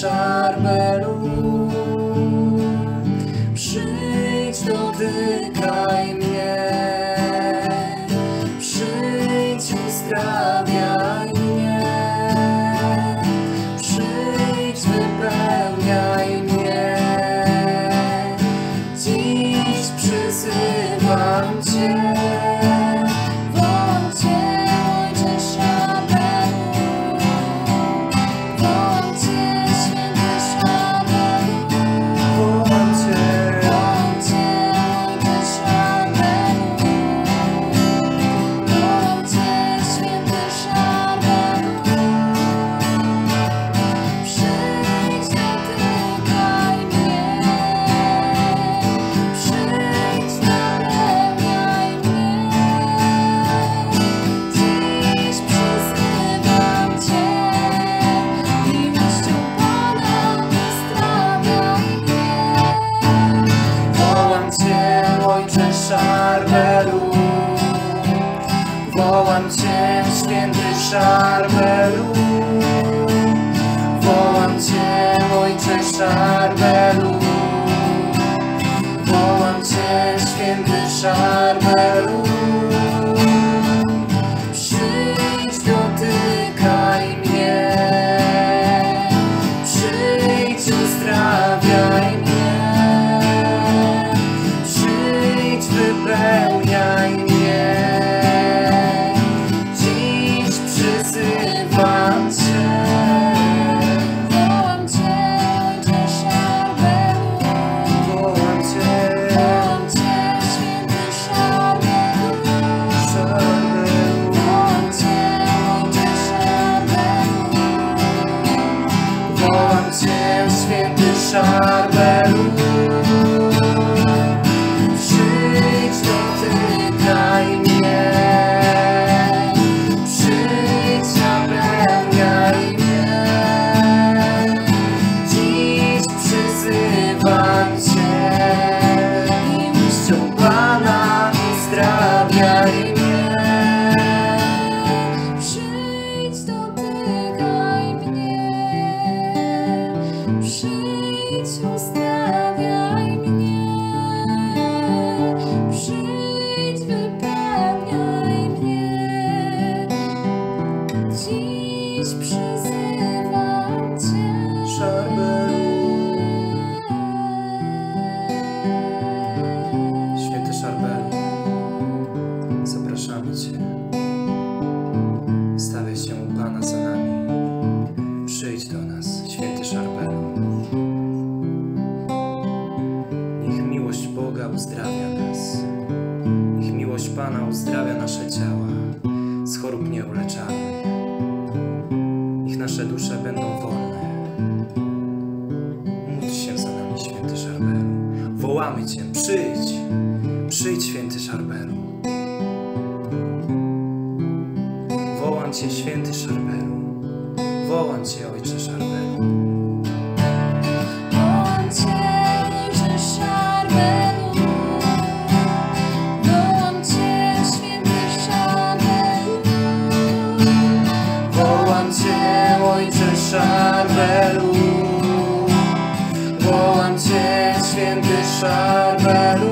szarmelu. Przyjdź, dotykaj mnie, przyjdź, uzdrawiaj mnie, przyjdź, wypełniaj mnie. Dziś przyzywam Cię. Szarmelu Wołam Cię, święty Szarmelu Wołam Cię, Ojcze Szarmelu Wołam Cię, święty Szarmelu divine. uzdrawia nas. Ich miłość Pana uzdrawia nasze ciała z chorób nieuleczalnych. Ich nasze dusze będą wolne. Módl się za nami, Święty Szarbelu. Wołamy Cię, przyjdź, przyjdź, Święty Szarbelu. Wołam Cię, Święty Szarbelu. Wołam Cię, Ojcze Szarbelu. can't decide right.